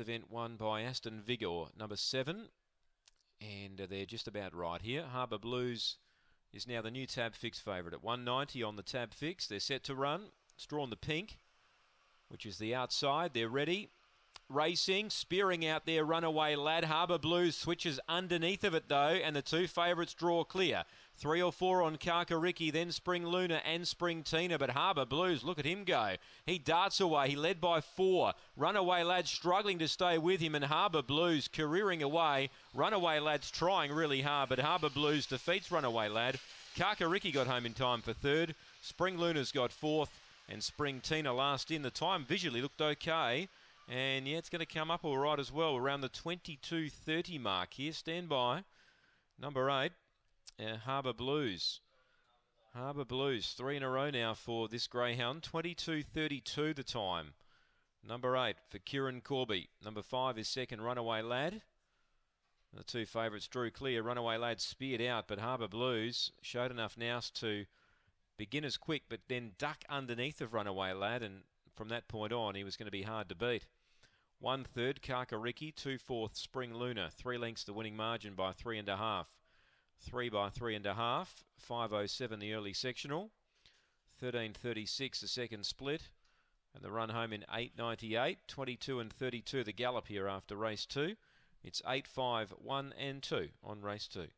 event won by Aston Vigor, number seven. And uh, they're just about right here. Harbour Blues is now the new tab fix favourite at 190 on the tab fix. They're set to run. It's drawn the pink, which is the outside. They're ready. Racing, spearing out there, runaway lad. Harbour Blues switches underneath of it though, and the two favourites draw clear. Three or four on Kakariki, then Spring Luna and Spring Tina, but Harbour Blues, look at him go. He darts away, he led by four. Runaway Lad struggling to stay with him, and Harbour Blues careering away. Runaway Lad's trying really hard, but Harbour Blues defeats Runaway Lad. Kakariki got home in time for third. Spring Luna's got fourth, and Spring Tina last in. The time visually looked okay. And yeah, it's going to come up all right as well, around the 22.30 mark here. Stand by. Number eight, uh, Harbour Blues. Harbour Blues, three in a row now for this greyhound. 22.32 the time. Number eight for Kieran Corby. Number five is second, Runaway Lad. The two favourites drew clear. Runaway Lad speared out, but Harbour Blues showed enough nous to begin as quick, but then duck underneath of Runaway Lad and from that point on, he was going to be hard to beat. One third, Kakariki. Two fourth, Spring Luna. Three lengths the winning margin by three and a half. Three by three and a half. 5.07 the early sectional. 13.36 the second split. And the run home in 8.98. 22 and 32 the gallop here after race two. It's 8, 5, 1 and 2 on race two.